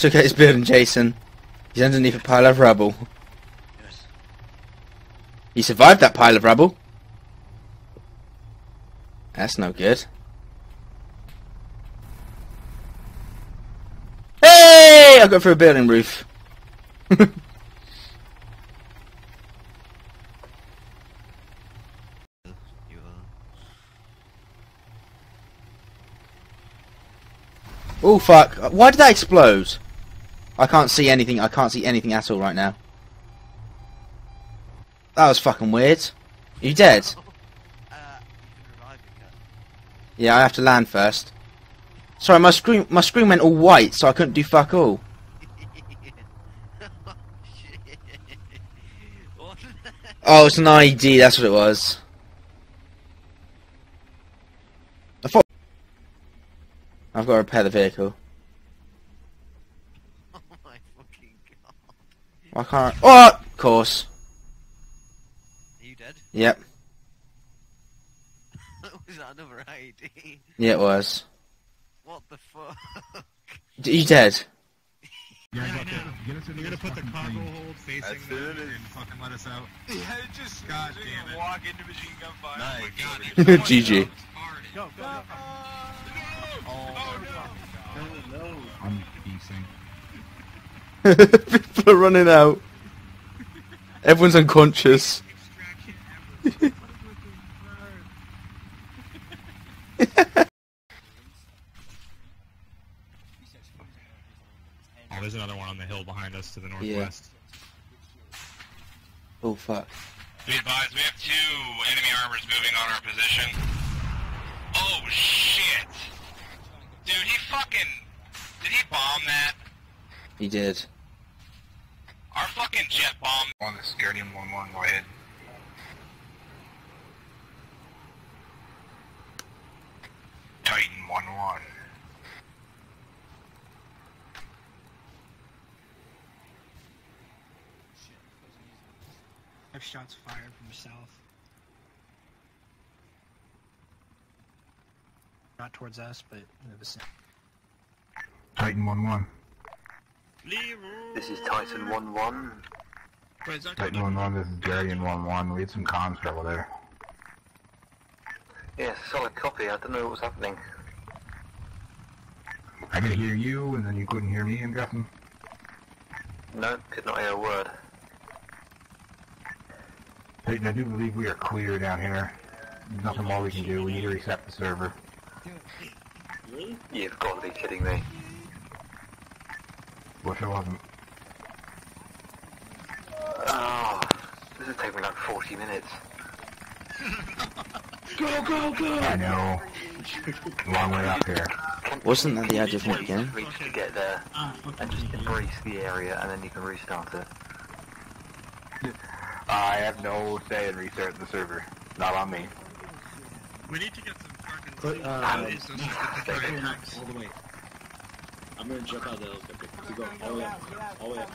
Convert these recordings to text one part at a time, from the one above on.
took out his building, Jason. He's underneath a pile of rubble. Yes. He survived that pile of rubble. That's no good. Hey! I got through a building roof. Oh fuck! Why did that explode? I can't see anything. I can't see anything at all right now. That was fucking weird. Are you dead? Uh, you can revive me, Cat. Yeah, I have to land first. Sorry, my screen my screen went all white, so I couldn't do fuck all. oh, Oh, it's an ID. That's what it was. I thought I've got to repair the vehicle. oh my fucking god. Why can't? I... Oh, of course. Are you dead? Yep. Was that another ID? Yeah, it was. What the fuck? D- you dead? Yeah, I know. You're gonna put the cargo hold facing That's them and fucking let us out. Yeah, just God just damn it. walk into machine gun fire. Nice. Oh my god. GG. Go, go, go. Oh, no. Oh, I'm beasting. People are running out. Everyone's unconscious. Oh, there's another one on the hill behind us to the northwest. Oh fuck. Be advised, we have two enemy armors moving on our position. Oh shit! Dude, he fucking... Did he bomb that? He did. Our fucking jet bomb... On this Guardian 1-1, go ahead. Titan 1-1. I have shots fired from the south. Not towards us, but in the vicinity. Titan 1-1. This is Titan 1-1. Titan 1-1, this is Guardian 1-1. We had some comms trouble there. Yes, solid copy. I don't know what was happening. I could hear you, and then you couldn't hear me, I'm guessing. No, could not hear a word. Titan, I do believe we are clear down here. There's nothing more we can do. We need to reset the server. You've got to be kidding me. Wish I wasn't. Oh, this is taking me like 40 minutes. Go, go, go! I know. Long way up here. Wasn't that the you idea just from the wait beginning? for to get there and just embrace the area and then you can restart it. I have no say in restarting the server. Not on me. We need to get some fucking... Put, uh, Allies, those Take fucking it. hacks. all the way. I'm gonna jump out of the helicopter. Keep going. All the way up. All the way up.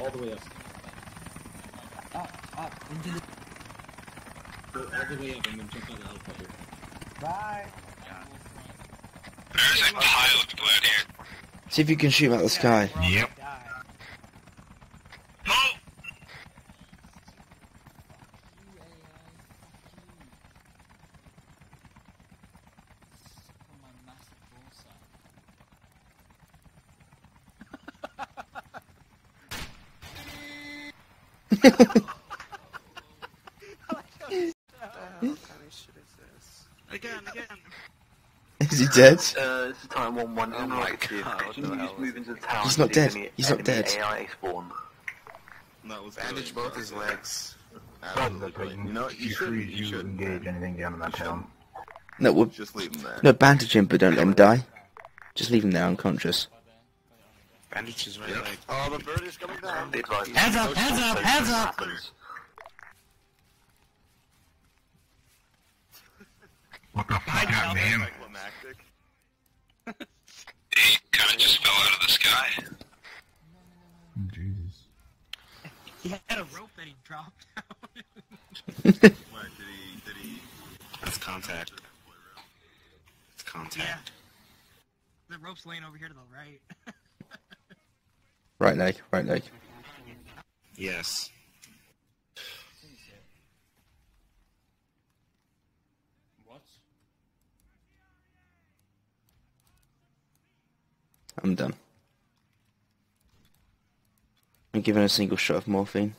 All the way up. Go all the way up. I'm gonna jump out of the helicopter. There's a pile of blood here. See if you can shoot out the sky. Yep. Oh! Again, again. Is he dead? Uh, this is Titan 1-1. Oh my god, Could you just move into the tower He's not dead. any He's not dead. AI spawn? That was Bandage both his legs. You know, you should. You should engage anything down in that town. No, we'll, Just leave him there. no, bandage him, but don't let him die. Just leave him there unconscious. Bandage is right leg. Oh, the bird is coming down. Be advised. Hands up, hands up, hands up! What the fuck out, man? Climactic. He kinda just fell out of the sky. Jesus. He had a rope that he dropped down. What, did he, did he... That's contact. It's contact. yeah. The rope's laying over here to the right. Right leg, right leg. Yes. I'm done. I'm given a single shot of morphine.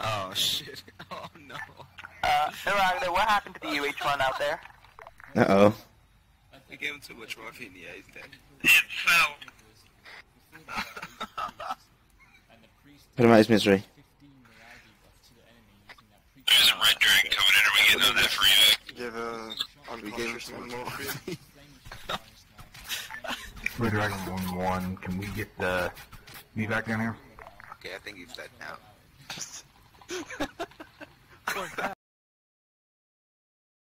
Oh shit. Oh no. Uh, Iragna, what happened to the UH-1 out there? Uh oh. I gave him too much morphine. Yeah, he's dead. It fell. Put him out his misery. There's a red dragon coming in. Are we getting on that for you? Give a unconscious one morphine. Red Dragon 1-1, can we get the me back down here? okay, I think he's dead now. or that.